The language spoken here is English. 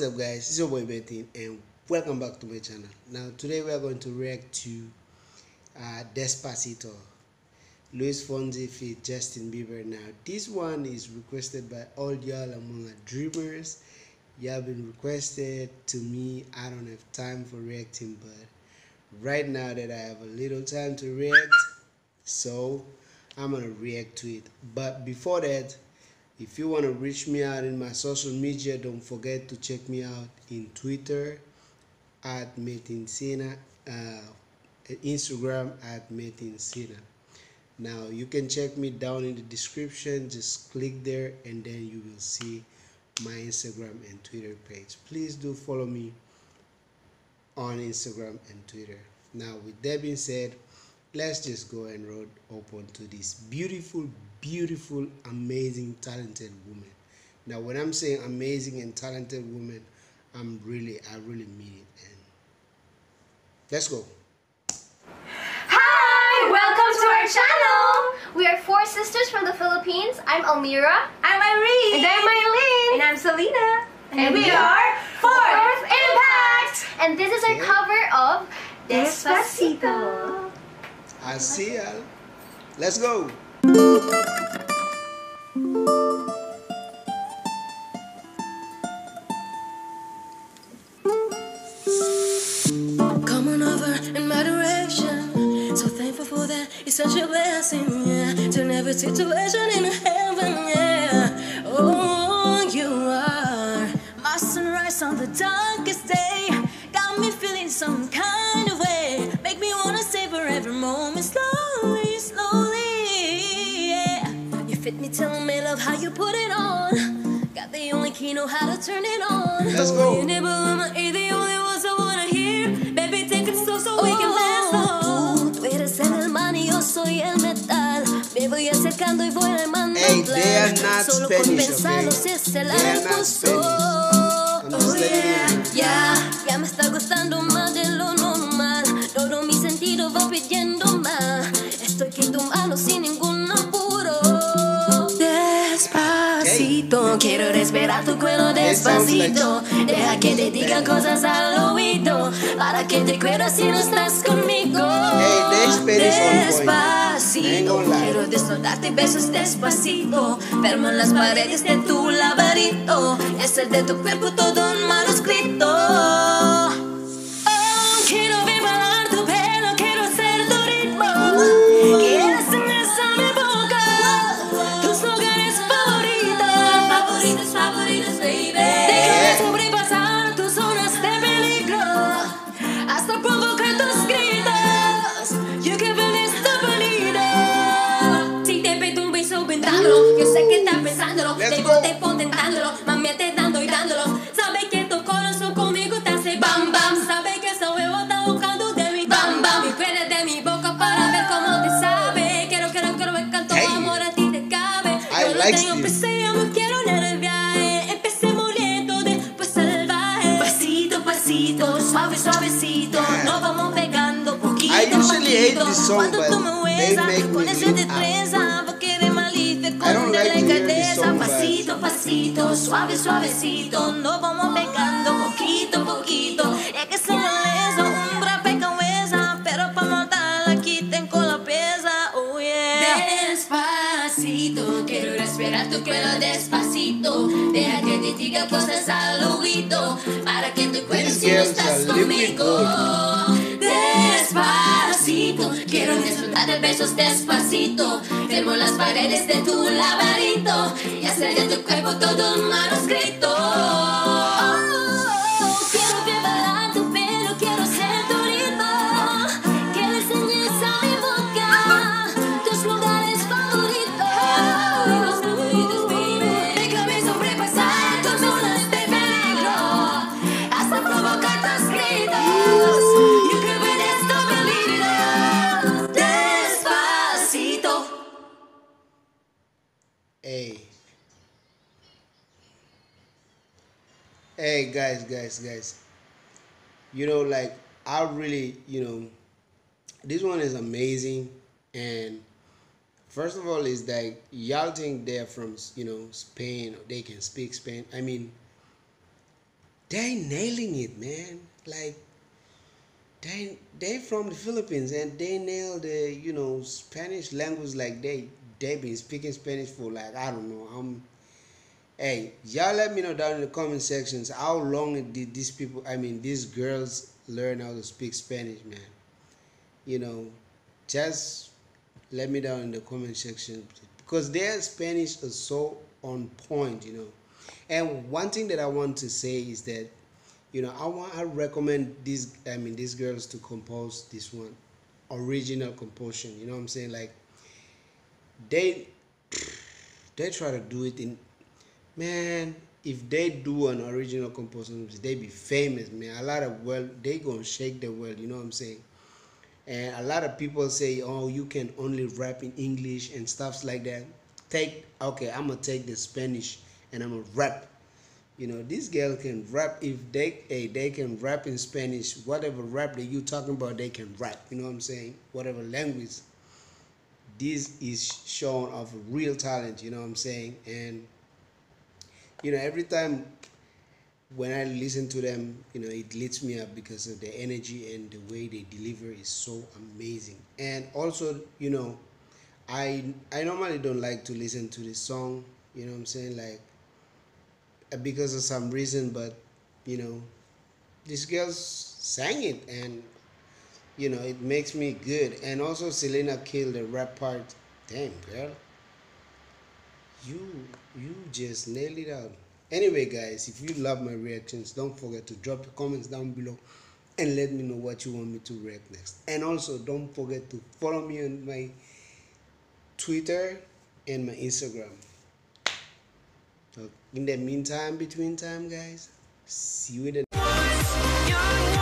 is up guys? It's your boy Metin and welcome back to my channel. Now today we are going to react to uh, Despacito. Luis Fonsi feat Justin Bieber. Now this one is requested by all y'all among our dreamers. Y'all been requested. To me I don't have time for reacting but right now that I have a little time to react so I'm gonna react to it. But before that if you want to reach me out in my social media, don't forget to check me out in Twitter at Metin Cena, uh, Instagram at Metin Cena. Now you can check me down in the description. Just click there and then you will see my Instagram and Twitter page. Please do follow me on Instagram and Twitter. Now with that being said, let's just go and road open to this beautiful beautiful amazing talented woman now when i'm saying amazing and talented woman i'm really i really mean it and let's go Hi! Welcome to our channel! We are four sisters from the Philippines. I'm Almira. I'm Irene. And I'm Mylene. And I'm Celina. And we we are Fourth Impact. And this is our Yeah. cover of Despacito. i see ya let's go Coming over in my direction. So thankful for that. It's such a blessing, yeah. Turn every situation into heaven, yeah. Oh, you are my sunrise on the darkest love, how you put it on. Got the only key, know how to turn it on. Let's go. You nibble on my ear, the only ones I wanna hear. Baby, take it slow so we can last long. Tú eres el hermano y yo soy el metal. Me voy acercando y voy armando Hey, plan. Solo Spanish, con pensarlo okay? si es el impulso. Oh, yeah. Ya, ya me está gustando más de lo normal. Todo mi sentido va pidiendo más. Quiero respirar tu cuello despacito. Deja que te diga cosas al oído. Para que te acuerdes si no estás conmigo. Despacito, quiero desnudarte besos despacito. Firmo en las paredes de tu laberinto. Es el de tu cuerpo todo un manuscrito. Pegando poquito I a usually hate poquito. this song, Cuando but tú me they besas, make me con esa look destreza, porque de malicia, I con don't like to hear this delicadeza. song, but- Pasito, pasito, suave, suavecito. Nos vamos pegando poquito, poquito. Es que se tu despacito. Deja que te diga cosas al oído. Para que te cuentes si no estás conmigo. Despacito, quiero disfrutar de besos despacito. Firmo las paredes de tu laberinto y hacer de tu cuerpo todo un manuscrito. Hey. Hey guys, guys, guys. You know, like I really, you know, this one is amazing and first of all is like y'all think they're from you know Spain they can speak Spain. I mean they nailing it, man. Like they they from the Philippines and they nail the you know Spanish language like they they been speaking Spanish for like I don't know. Um, hey, y'all let me know down in the comment sections how long did these people, I mean these girls, learn how to speak Spanish, man. You know, just let me down in the comment section because their Spanish is so on point, you know. And one thing that I want to say is that, you know, I want I recommend these I mean these girls to compose this one original composition. You know what I'm saying? Like they they try to do it in man. If they do an original composition, they be famous, man. A lot of world they gonna shake the world. You know what I'm saying? And a lot of people say, oh, you can only rap in English and stuffs like that. Take okay, I'm gonna take the Spanish and I'm gonna rap. You know, this girl can rap if they hey, they can rap in Spanish, whatever rap that you talking about, they can rap. You know what I'm saying? Whatever language. This is shown of real talent, you know what I'm saying? And you know, every time when I listen to them, you know, it lifts me up because of the energy and the way they deliver is so amazing. And also, you know, I I normally don't like to listen to this song, you know what I'm saying, like uh, because of some reason, but you know, these girls sang it and you know, it makes me good. And also Celina killed the rap part. Damn, girl. You you just nailed it out. Anyway, guys, if you love my reactions, don't forget to drop the comments down below and let me know what you want me to react next. And also, don't forget to follow me on my Twitter and my Instagram. In the meantime, between time, guys, see you in the